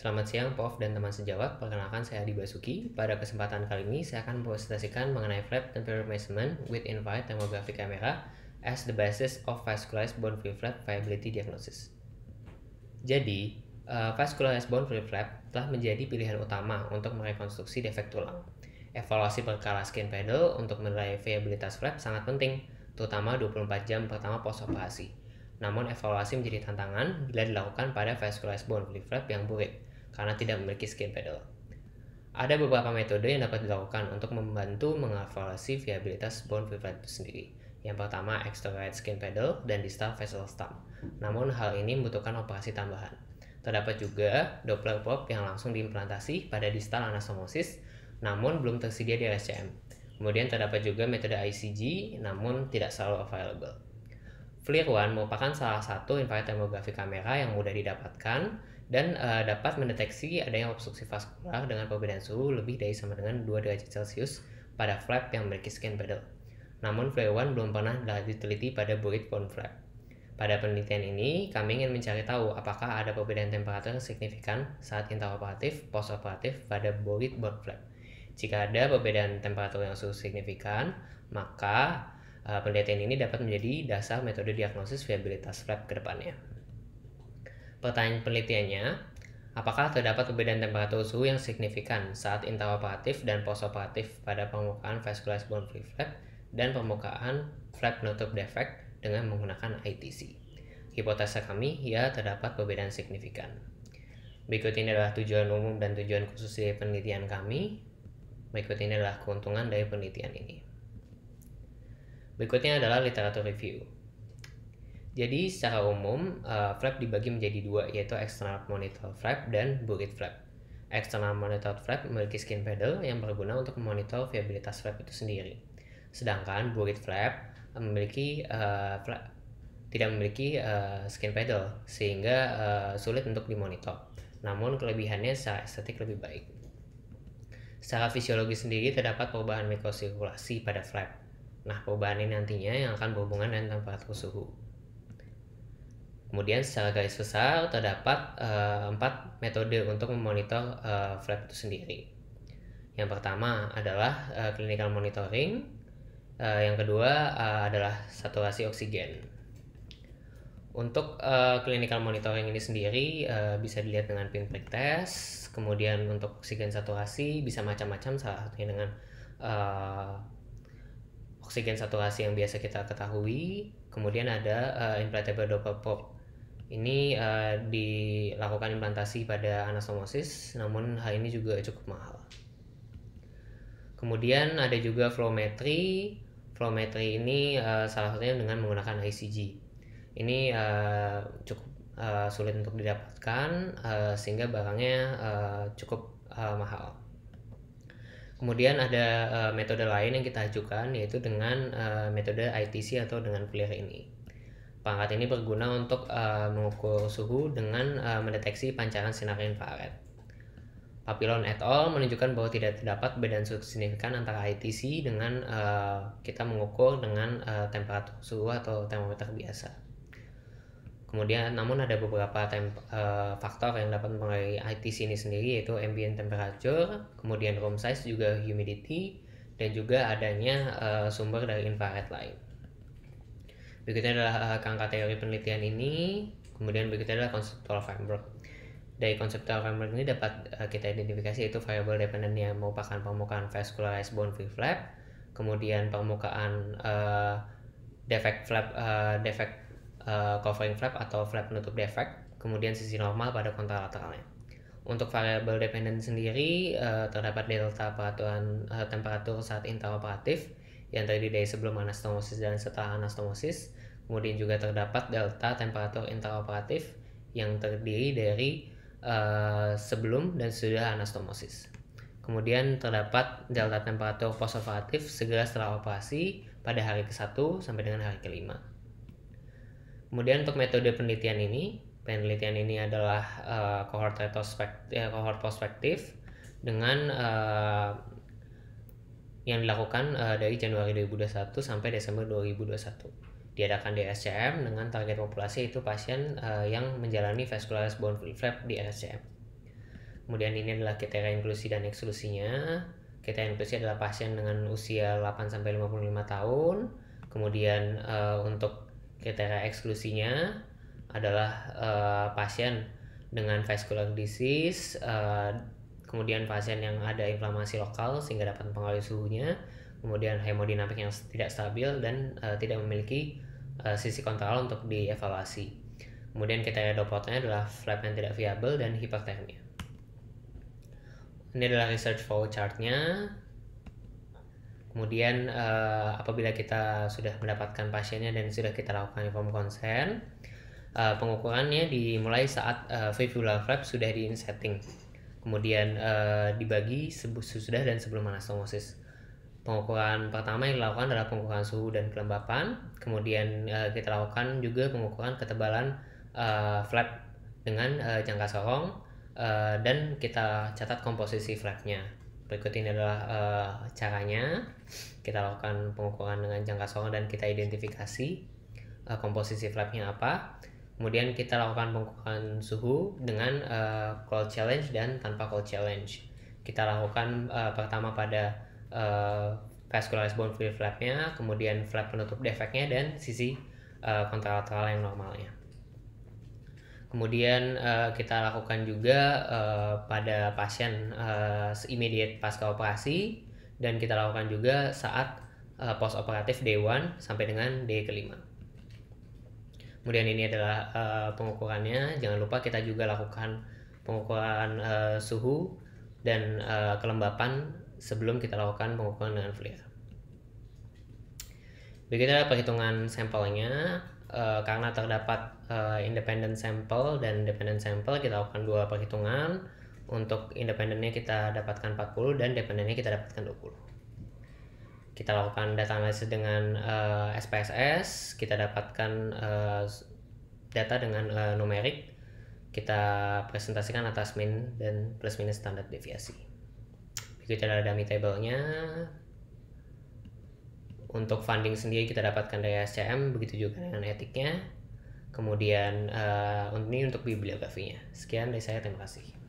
Selamat siang, Prof dan teman sejawat. Perkenalkan saya Adi Basuki. Pada kesempatan kali ini, saya akan mempresentasikan mengenai flap temperature measurement with infrared thermographic camera as the basis of vascularized bone free flap viability diagnosis. Jadi, uh, vascularized bone free flap telah menjadi pilihan utama untuk merekonstruksi defek tulang. Evaluasi perkara skin pedal untuk menilai viabilitas flap sangat penting, terutama 24 jam pertama post-operasi. Namun, evaluasi menjadi tantangan bila dilakukan pada vascularized bone free flap yang burik karena tidak memiliki skin pedal. Ada beberapa metode yang dapat dilakukan untuk membantu mengevaluasi viabilitas bone flap itu sendiri. Yang pertama, extrovert skin pedal dan distal vessel stump. Namun hal ini membutuhkan operasi tambahan. Terdapat juga Doppler probe yang langsung diimplantasi pada distal anastomosis, namun belum tersedia di RSCM. Kemudian terdapat juga metode ICG, namun tidak selalu available. FLIR One merupakan salah satu infrared thermography kamera yang mudah didapatkan dan uh, dapat mendeteksi adanya obstruksi vaskular dengan perbedaan suhu lebih dari sama dengan 2 derajat Celcius pada flap yang memiliki skin pedal. Namun Flare One belum pernah diteliti pada burit bone flap. Pada penelitian ini, kami ingin mencari tahu apakah ada perbedaan temperatur signifikan saat intraoperatif, postoperatif pada burit bone flap. Jika ada perbedaan temperatur yang suhu signifikan, maka uh, penelitian ini dapat menjadi dasar metode diagnosis viabilitas flap ke depannya. Pertanyaan penelitiannya, apakah terdapat perbedaan temperatur suhu yang signifikan saat intraoperatif dan postoperatif pada permukaan vascularized bone free flap dan permukaan flap penutup defect dengan menggunakan ITC? Hipotesa kami, ya terdapat perbedaan signifikan. Berikut ini adalah tujuan umum dan tujuan khusus dari penelitian kami. Berikut ini adalah keuntungan dari penelitian ini. Berikutnya adalah literatur review. Jadi secara umum uh, flap dibagi menjadi dua yaitu external monitor flap dan burit flap. External monitor flap memiliki skin pedal yang berguna untuk memonitor viabilitas flap itu sendiri. Sedangkan burit flap memiliki uh, flap, tidak memiliki uh, skin pedal sehingga uh, sulit untuk dimonitor. Namun kelebihannya secara estetik lebih baik. Secara fisiologi sendiri terdapat perubahan mikrosirkulasi pada flap. Nah, perubahan ini nantinya yang akan berhubungan dengan temperatur suhu. Kemudian secara garis besar terdapat uh, empat metode untuk memonitor uh, flap itu sendiri. Yang pertama adalah uh, clinical monitoring, uh, yang kedua uh, adalah saturasi oksigen. Untuk uh, clinical monitoring ini sendiri uh, bisa dilihat dengan pinprick test, kemudian untuk oksigen saturasi bisa macam-macam salah satunya dengan uh, oksigen saturasi yang biasa kita ketahui, kemudian ada uh, implantable Doppler probe ini uh, dilakukan implantasi pada anastomosis, namun hal ini juga cukup mahal. Kemudian ada juga flowmetry. Flowmetry ini uh, salah satunya dengan menggunakan ICG. Ini uh, cukup uh, sulit untuk didapatkan uh, sehingga barangnya uh, cukup uh, mahal. Kemudian ada uh, metode lain yang kita ajukan yaitu dengan uh, metode ITC atau dengan FLIR ini. Perangkat ini berguna untuk uh, mengukur suhu dengan uh, mendeteksi pancaran sinar infrared. Papillon et al. menunjukkan bahwa tidak terdapat perbedaan signifikan antara ITC dengan uh, kita mengukur dengan uh, temperatur suhu atau termometer biasa. Kemudian, namun ada beberapa temp, uh, faktor yang dapat mempengaruhi ITC ini sendiri yaitu ambient temperature, kemudian room size juga humidity, dan juga adanya uh, sumber dari infrared lain. Berikutnya adalah uh, kerangka teori penelitian ini, kemudian berikutnya adalah conceptual framework. Dari conceptual framework ini dapat uh, kita identifikasi yaitu variable dependent yang merupakan permukaan vascularized bone free flap, kemudian permukaan uh, defect flap uh, defect uh, covering flap atau flap penutup defect, kemudian sisi normal pada kontralateralnya. Untuk variable dependent sendiri uh, terdapat delta peraturan uh, temperatur saat intraoperatif yang terdiri dari sebelum anastomosis dan setelah anastomosis. Kemudian juga terdapat delta temperatur intraoperatif yang terdiri dari uh, sebelum dan sudah anastomosis. Kemudian terdapat delta temperatur postoperatif segera setelah operasi pada hari ke-1 sampai dengan hari ke-5. Kemudian untuk metode penelitian ini, penelitian ini adalah uh, cohort retrospektif, ya, cohort prospektif dengan uh, yang dilakukan uh, dari Januari 2021 sampai Desember 2021. Diadakan di RSCM dengan target populasi itu pasien uh, yang menjalani vascularized bone flap di RSCM. Kemudian ini adalah kriteria inklusi dan eksklusinya. Kriteria inklusi adalah pasien dengan usia 8 sampai 55 tahun. Kemudian uh, untuk kriteria eksklusinya adalah uh, pasien dengan vascular disease, uh, kemudian pasien yang ada inflamasi lokal sehingga dapat mempengaruhi suhunya, kemudian hemodinamik yang tidak stabil dan uh, tidak memiliki uh, sisi kontrol untuk dievaluasi. Kemudian kriteria dopotnya adalah flap yang tidak viable dan hipertermia. Ini adalah research flow chartnya. Kemudian uh, apabila kita sudah mendapatkan pasiennya dan sudah kita lakukan inform consent, uh, pengukurannya dimulai saat uh, valvular flap sudah di setting. Kemudian uh, dibagi sesudah dan sebelum anastomosis. Pengukuran pertama yang dilakukan adalah pengukuran suhu dan kelembapan. Kemudian uh, kita lakukan juga pengukuran ketebalan uh, flap dengan uh, jangka sorong uh, dan kita catat komposisi flapnya. Berikut ini adalah uh, caranya. Kita lakukan pengukuran dengan jangka sorong dan kita identifikasi uh, komposisi flapnya apa. Kemudian kita lakukan pengukuran suhu dengan uh, cold challenge dan tanpa cold challenge. Kita lakukan uh, pertama pada uh, vascularized bone fluid flapnya, kemudian flap penutup defeknya dan sisi uh, kontralateral yang normalnya. Kemudian uh, kita lakukan juga uh, pada pasien uh, immediate pasca operasi dan kita lakukan juga saat uh, post operatif day 1 sampai dengan day kelima. Kemudian ini adalah uh, pengukurannya. Jangan lupa kita juga lakukan pengukuran uh, suhu dan uh, kelembapan sebelum kita lakukan pengukuran dengan FLIR. Begitu perhitungan sampelnya, uh, karena terdapat uh, independent sample dan dependent sample kita lakukan dua perhitungan. Untuk independennya kita dapatkan 40 dan dependennya kita dapatkan 20. Kita lakukan data analisis dengan uh, SPSS, kita dapatkan uh, data dengan uh, numerik, kita presentasikan atas min dan plus minus standar deviasi kita ada dummy table-nya untuk funding sendiri kita dapatkan dari SCM begitu juga dengan etiknya. Kemudian uh, ini untuk bibliografinya. Sekian dari saya terima kasih